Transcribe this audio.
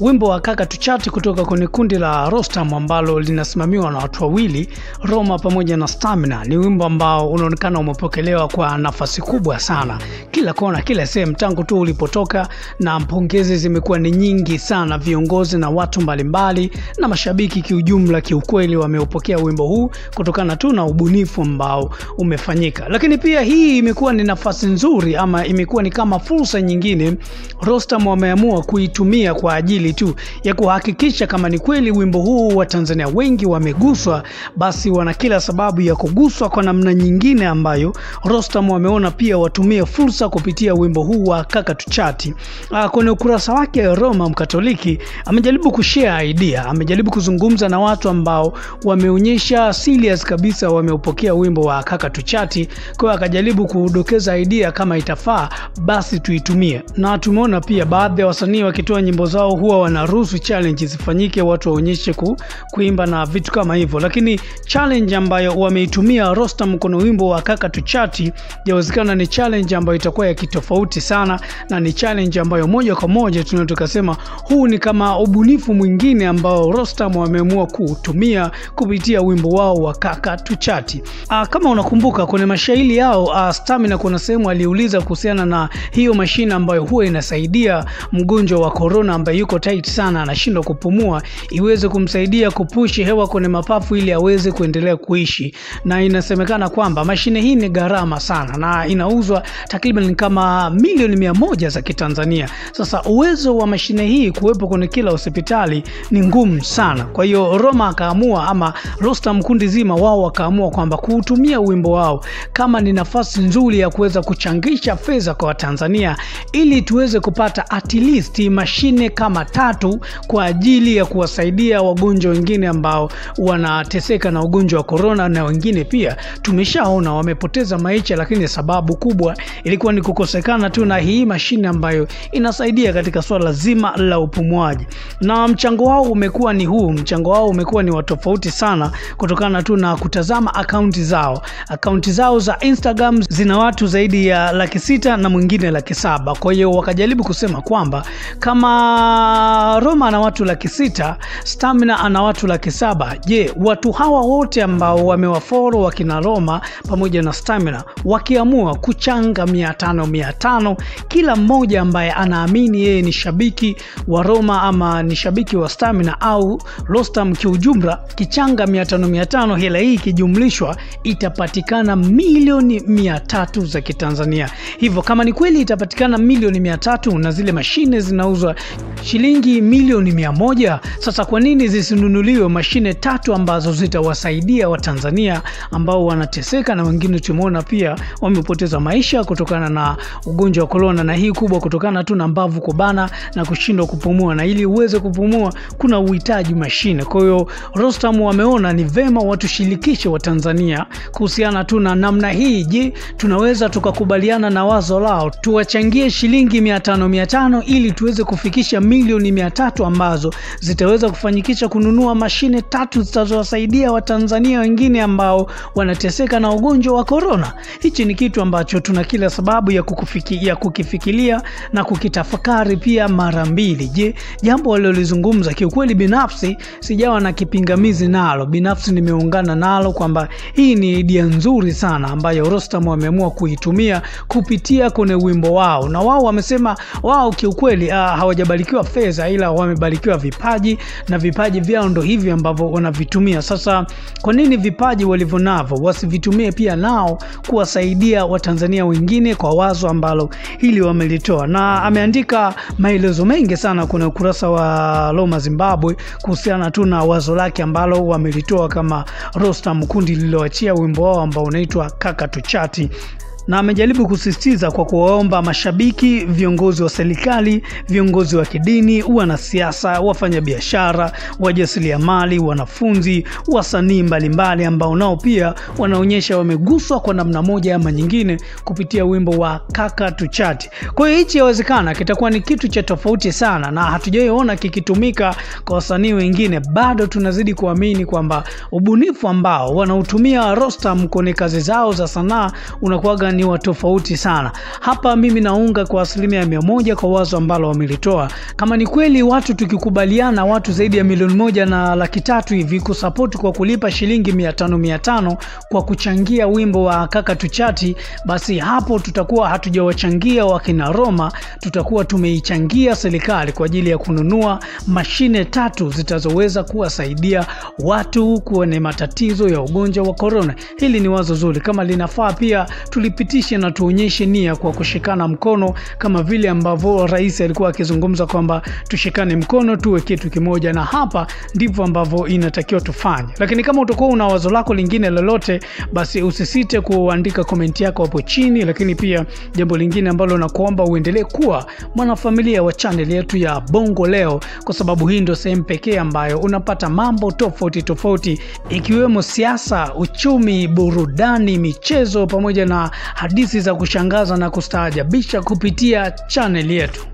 Wimbo wa Kaka Tuchati kutoka kwenye kundi la Rostam ambalo linasimamiwa na watu wawili, Roma pamoja na Stamina, ni wimbo ambao unaonekana umepokelewa kwa nafasi kubwa sana. Kila kona, kila sehemu tangu tu ulipotoka, na pongezi zimekuwa ni nyingi sana. Viongozi na watu mbalimbali na mashabiki kiujumla, kiukweli wameupokea wimbo huu kutokana tu na ubunifu ambao umefanyika, lakini pia hii imekuwa ni nafasi nzuri ama imekuwa ni kama fursa nyingine. Rostam wameamua kuitumia kwa ajili tu ya kuhakikisha kama ni kweli wimbo huu wa Tanzania wengi wameguswa, basi wana kila sababu ya kuguswa kwa namna nyingine ambayo Rostam wameona pia watumie fursa kupitia wimbo huu wa Kaka Tuchati. Ah, kwenye ukurasa wake Roma Mkatoliki amejaribu kushare idea, amejaribu kuzungumza na watu ambao wameonyesha serious kabisa, wameupokea wimbo wa Kaka Tuchati. Kwa akajaribu kudokeza idea kama itafaa basi tuitumie, na tumeona pia baadhi ya wasanii wakitoa nyimbo zao huwa wanaruhusu challenge zifanyike, watu waonyeshe ku, kuimba na vitu kama hivyo, lakini challenge ambayo wameitumia Rostam kwenye wimbo wa Kaka Tuchati yawezekana ni challenge ambayo itakuwa ya kitofauti sana, na ni challenge ambayo moja kwa moja tunaweza tukasema huu ni kama ubunifu mwingine ambao Rostam wameamua kutumia kupitia wimbo wao wa Kaka Tuchati. Aa, kama unakumbuka kwenye mashairi yao aa, Stamina kuna sehemu aliuliza kuhusiana na hiyo mashine ambayo huwa inasaidia mgonjwa wa korona ambaye yuko tight sana anashindwa kupumua iweze kumsaidia kupushi hewa kwenye mapafu ili aweze kuendelea kuishi, na inasemekana kwamba mashine hii ni gharama sana na inauzwa takriban kama milioni mia moja za Kitanzania. Sasa uwezo wa mashine hii kuwepo kwenye kila hospitali ni ngumu sana. Kwa hiyo Roma akaamua ama Rostam kundi zima wao wakaamua kwamba kuutumia wimbo wao kama ni nafasi nzuri ya kuweza kuchangisha fedha kwa Watanzania ili tuweze kupata at least mashine kama tatu kwa ajili ya kuwasaidia wagonjwa wengine ambao wanateseka na ugonjwa wa korona, na wengine pia tumeshaona wamepoteza maisha, lakini sababu kubwa ilikuwa ni kukosekana tu na hii mashine ambayo inasaidia katika swala zima la upumuaji, na mchango wao umekuwa ni huu, mchango wao umekuwa ni watofauti sana kutokana tu na kutazama akaunti zao. Akaunti zao za Instagram zina watu zaidi ya laki sita na mwingine laki saba. Kwa hiyo wakajaribu kusema kwamba kama Roma ana watu laki sita, Stamina ana watu laki saba. Je, watu hawa wote ambao wamewaforo wakina Roma pamoja na Stamina wakiamua kuchanga mia tano mia tano kila mmoja ambaye anaamini yeye ni shabiki wa Roma ama ni shabiki wa Stamina au Rostam kiujumla, kichanga mia tano mia tano, hela hii ikijumlishwa itapatikana milioni mia tatu za Kitanzania. Hivyo kama ni kweli itapatikana milioni mia tatu na zile mashine zinauzwa shilingi milioni mia moja, sasa kwa nini zisinunuliwe mashine tatu ambazo zitawasaidia Watanzania ambao wanateseka na wengine tumeona pia wamepoteza maisha kutokana na ugonjwa wa korona, na hii kubwa kutokana tu na mbavu kubana na kushindwa kupumua, na ili uweze kupumua kuna uhitaji mashine. Kwa hiyo Rostam wameona ni vema watushirikishe Watanzania kuhusiana tu na namna hii. Je, tunaweza tukakubaliana na wazo lao tuwachangie shilingi mia tano mia tano ili tuweze kufikisha milioni mia tatu ambazo zitaweza kufanyikisha kununua mashine tatu zitazowasaidia Watanzania wengine ambao wanateseka na ugonjwa wa korona. Hichi ni kitu ambacho tuna kila sababu ya, kukufiki, ya kukifikiria na kukitafakari pia mara mbili. Je, jambo walilolizungumza kiukweli, binafsi sijawa na kipingamizi nalo, binafsi nimeungana nalo kwamba hii ni idea nzuri sana ambayo Rostam wameamua kuitumia kupitia kwenye wimbo wao, na wao wamesema wao kiukweli uh, hawajabarikiwa fedha, ila wamebarikiwa vipaji na vipaji vyao ndo hivi ambavyo wanavitumia. Sasa kwa nini vipaji walivyo navyo? Wasivitumie pia nao kuwasaidia Watanzania wengine kwa wazo ambalo hili wamelitoa, na ameandika maelezo mengi sana kwenye ukurasa wa Roma Zimbabwe kuhusiana tu na wazo lake ambalo wamelitoa kama Rostam, kundi lililoachia wimbo wao ambao unaitwa Kaka Tuchati na amejaribu kusisitiza kwa kuwaomba mashabiki, viongozi wa serikali, viongozi wa kidini, wanasiasa, wafanyabiashara, wajasiriamali, wanafunzi, wasanii mbalimbali ambao nao pia wanaonyesha wameguswa kwa namna moja ama nyingine kupitia wimbo wa Kaka Tuchati. Kwa hiyo hichi yawezekana kitakuwa ni kitu cha tofauti sana, na hatujaiona kikitumika kwa wasanii wengine. Bado tunazidi kuamini kwamba ubunifu ambao wanautumia Rostam kwenye kazi zao za sanaa unakuwaga Ni wa tofauti sana. Hapa mimi naunga kwa asilimia mia moja kwa wazo ambalo wamelitoa. Kama ni kweli watu tukikubaliana, watu zaidi ya milioni moja na laki tatu hivi kusapoti kwa kulipa shilingi mia tano mia tano kwa kuchangia wimbo wa kaka tuchati, basi hapo tutakuwa hatujawachangia wakina Roma, tutakuwa tumeichangia serikali kwa ajili ya kununua mashine tatu zitazoweza kuwasaidia watu kuwa matatizo ya ugonjwa wa korona. Hili ni wazo zuri, kama linafaa pia tulipitishe na tuonyeshe nia kwa kushikana mkono, kama vile ambavyo rais alikuwa akizungumza kwamba tushikane mkono tuwe kitu kimoja, na hapa ndivyo ambavyo inatakiwa tufanye. Lakini kama utakuwa una wazo lako lingine lolote, basi usisite kuandika komenti yako hapo chini. Lakini pia jambo lingine ambalo nakuomba uendelee kuwa mwanafamilia wa channel yetu ya Bongo Leo, kwa sababu hii ndio sehemu pekee ambayo unapata mambo tofauti tofauti ikiwemo siasa, uchumi, burudani, michezo pamoja na hadithi za kushangaza na kustaajabisha kupitia chaneli yetu.